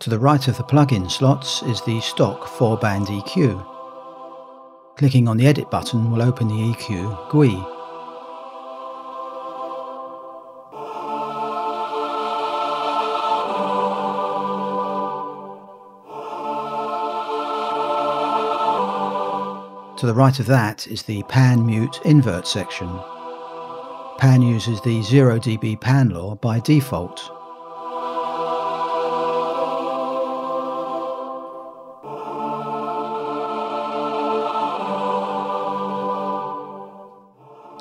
To the right of the plug-in slots is the stock 4-band EQ. Clicking on the Edit button will open the EQ GUI. To the right of that is the pan mute invert section. Pan uses the 0 dB pan law by default.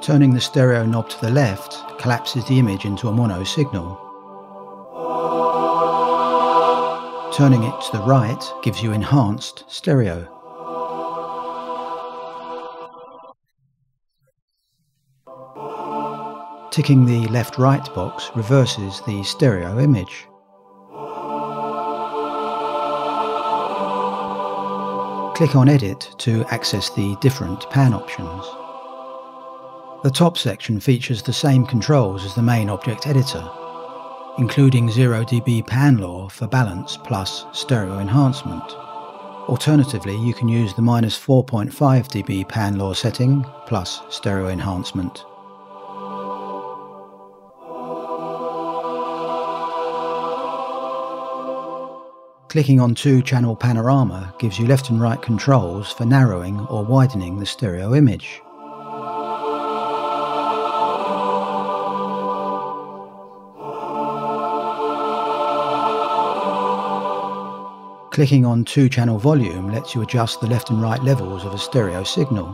Turning the stereo knob to the left collapses the image into a mono signal. Turning it to the right gives you enhanced stereo. Ticking the left-right box reverses the stereo image. Click on Edit to access the different pan options. The top section features the same controls as the main object editor, including 0 dB pan law for balance plus stereo enhancement. Alternatively, you can use the minus 4.5 dB pan law setting plus stereo enhancement. Clicking on two channel panorama gives you left and right controls for narrowing or widening the stereo image. Clicking on two channel volume lets you adjust the left and right levels of a stereo signal.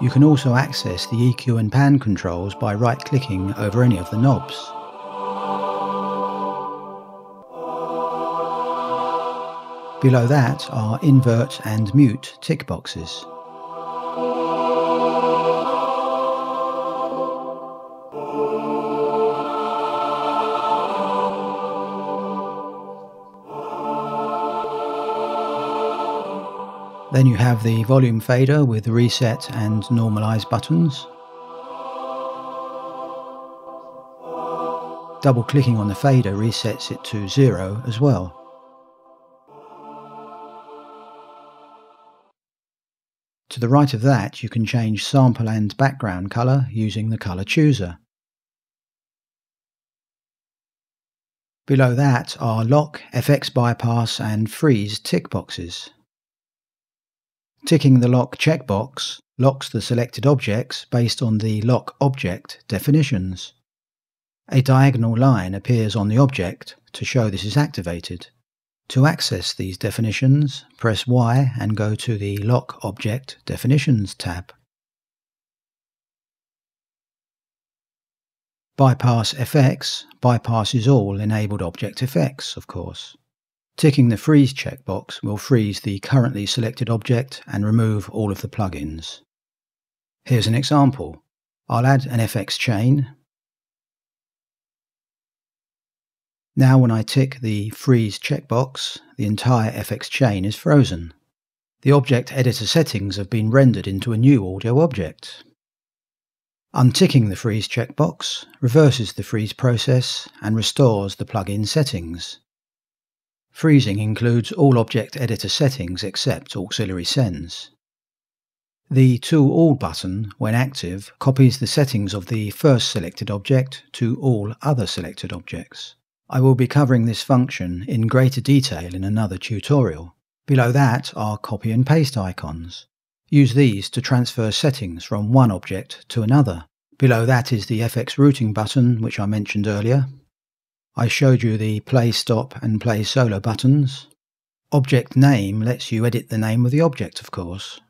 You can also access the EQ and pan controls by right-clicking over any of the knobs. Below that are invert and mute tick boxes. Then you have the volume fader with reset and normalize buttons. Double clicking on the fader resets it to zero as well. To the right of that you can change sample and background colour using the colour chooser. Below that are lock, FX bypass and freeze tick boxes. Ticking the lock checkbox locks the selected objects based on the lock object definitions. A diagonal line appears on the object to show this is activated. To access these definitions, press Y and go to the Lock Object Definitions tab. Bypass FX bypasses all enabled object effects, of course. Ticking the Freeze checkbox will freeze the currently selected object and remove all of the plugins. Here's an example. I'll add an FX chain. Now when I tick the Freeze checkbox, the entire FX chain is frozen. The object editor settings have been rendered into a new audio object. Unticking the Freeze checkbox reverses the freeze process and restores the plugin settings. Freezing includes all object editor settings except auxiliary sends. The To All button, when active, copies the settings of the first selected object to all other selected objects. I will be covering this function in greater detail in another tutorial. Below that are copy and paste icons. Use these to transfer settings from one object to another. Below that is the FX routing button, which I mentioned earlier, I showed you the play stop and play solo buttons. Object name lets you edit the name of the object, of course.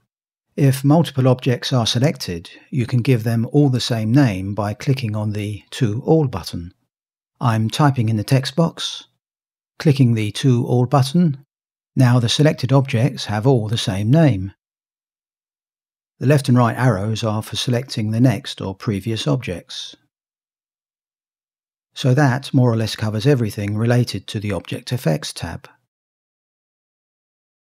If multiple objects are selected, you can give them all the same name by clicking on the To All button. I'm typing in the text box, clicking the To All button. Now the selected objects have all the same name. The left and right arrows are for selecting the next or previous objects. So that more or less covers everything related to the Object Effects tab.